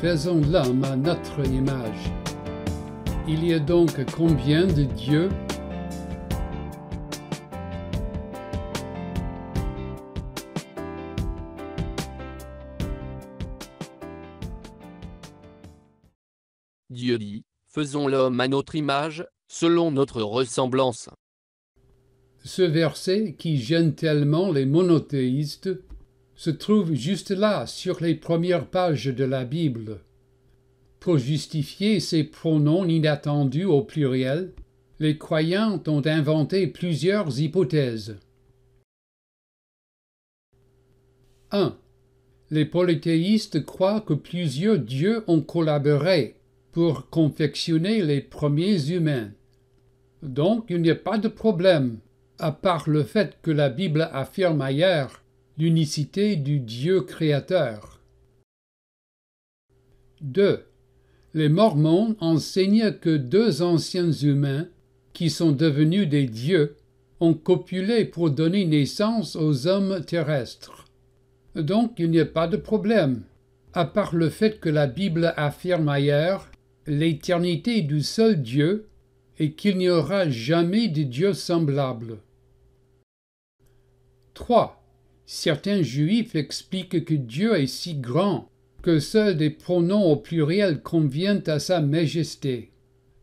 faisons l'homme à notre image. Il y a donc combien de dieux? Dieu dit, faisons l'homme à notre image, selon notre ressemblance. Ce verset qui gêne tellement les monothéistes se trouve juste là, sur les premières pages de la Bible. Pour justifier ces pronoms inattendus au pluriel, les croyants ont inventé plusieurs hypothèses. 1. Les polythéistes croient que plusieurs dieux ont collaboré pour confectionner les premiers humains. Donc il n'y a pas de problème, à part le fait que la Bible affirme ailleurs l'unicité du Dieu créateur. 2. Les Mormons enseignent que deux anciens humains, qui sont devenus des dieux, ont copulé pour donner naissance aux hommes terrestres. Donc il n'y a pas de problème, à part le fait que la Bible affirme ailleurs l'éternité du seul Dieu et qu'il n'y aura jamais de Dieu semblable. 3. Certains juifs expliquent que Dieu est si grand que seuls des pronoms au pluriel conviennent à sa majesté.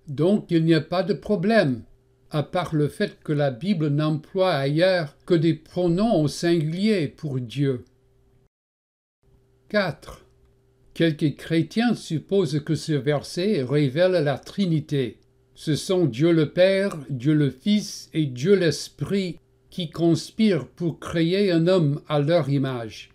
Donc il n'y a pas de problème, à part le fait que la Bible n'emploie ailleurs que des pronoms au singulier pour Dieu. 4. Quelques chrétiens supposent que ce verset révèle la Trinité. Ce sont Dieu le Père, Dieu le Fils et Dieu l'Esprit qui conspirent pour créer un homme à leur image.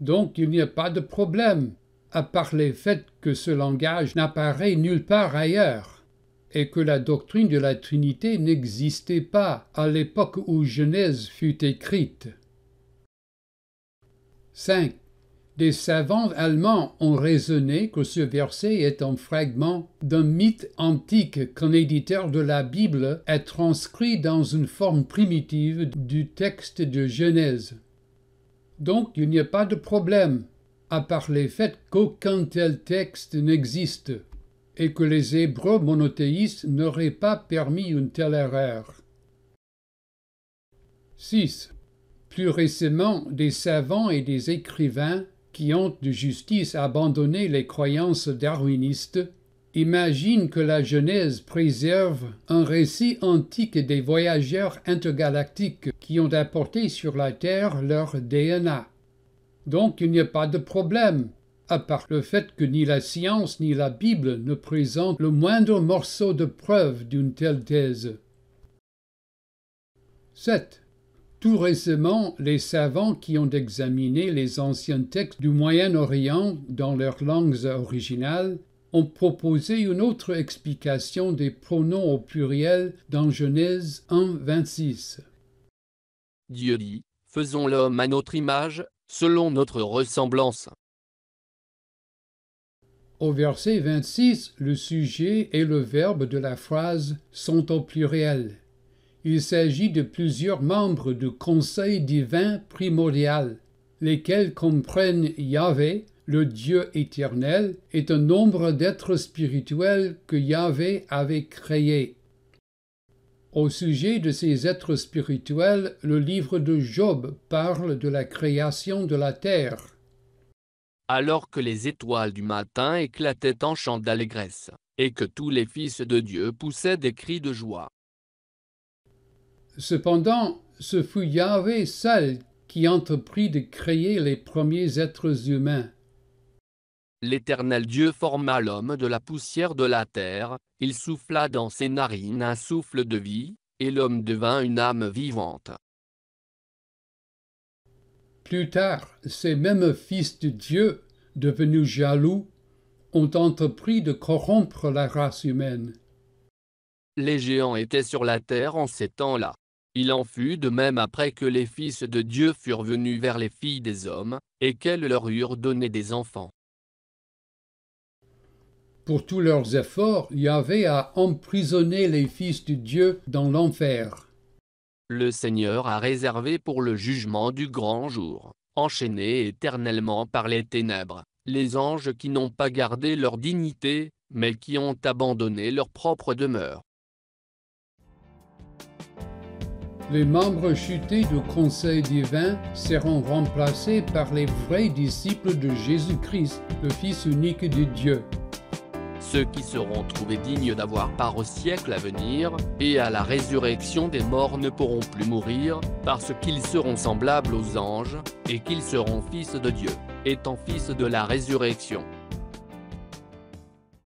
Donc il n'y a pas de problème, à part le fait que ce langage n'apparaît nulle part ailleurs, et que la doctrine de la Trinité n'existait pas à l'époque où Genèse fut écrite. 5. Des savants allemands ont raisonné que ce verset est un fragment d'un mythe antique qu'un éditeur de la Bible a transcrit dans une forme primitive du texte de Genèse. Donc il n'y a pas de problème, à part le fait qu'aucun tel texte n'existe, et que les Hébreux monothéistes n'auraient pas permis une telle erreur. 6. Plus récemment, des savants et des écrivains qui ont de justice abandonné les croyances darwinistes, imaginent que la Genèse préserve un récit antique des voyageurs intergalactiques qui ont apporté sur la Terre leur DNA. Donc il n'y a pas de problème, à part le fait que ni la science ni la Bible ne présentent le moindre morceau de preuve d'une telle thèse. 7. Tout récemment, les savants qui ont examiné les anciens textes du Moyen-Orient dans leurs langues originales ont proposé une autre explication des pronoms au pluriel dans Genèse 1, 26. Dieu dit, faisons l'homme à notre image, selon notre ressemblance. Au verset 26, le sujet et le verbe de la phrase sont au pluriel. Il s'agit de plusieurs membres du conseil divin primordial, lesquels comprennent Yahvé, le Dieu éternel, est un nombre d'êtres spirituels que Yahvé avait créés. Au sujet de ces êtres spirituels, le livre de Job parle de la création de la terre. Alors que les étoiles du matin éclataient en chants d'allégresse, et que tous les fils de Dieu poussaient des cris de joie. Cependant, ce fut Yahvé seul qui entreprit de créer les premiers êtres humains. L'Éternel Dieu forma l'homme de la poussière de la terre, il souffla dans ses narines un souffle de vie, et l'homme devint une âme vivante. Plus tard, ces mêmes fils de Dieu, devenus jaloux, ont entrepris de corrompre la race humaine. Les géants étaient sur la terre en ces temps-là. Il en fut de même après que les fils de Dieu furent venus vers les filles des hommes, et qu'elles leur eurent donné des enfants. Pour tous leurs efforts, Yahvé a emprisonné les fils de Dieu dans l'enfer. Le Seigneur a réservé pour le jugement du grand jour, enchaînés éternellement par les ténèbres, les anges qui n'ont pas gardé leur dignité, mais qui ont abandonné leur propre demeure. Les membres chutés du Conseil divin seront remplacés par les vrais disciples de Jésus-Christ, le Fils unique de Dieu. Ceux qui seront trouvés dignes d'avoir part au siècle à venir, et à la résurrection des morts ne pourront plus mourir, parce qu'ils seront semblables aux anges, et qu'ils seront fils de Dieu, étant fils de la résurrection.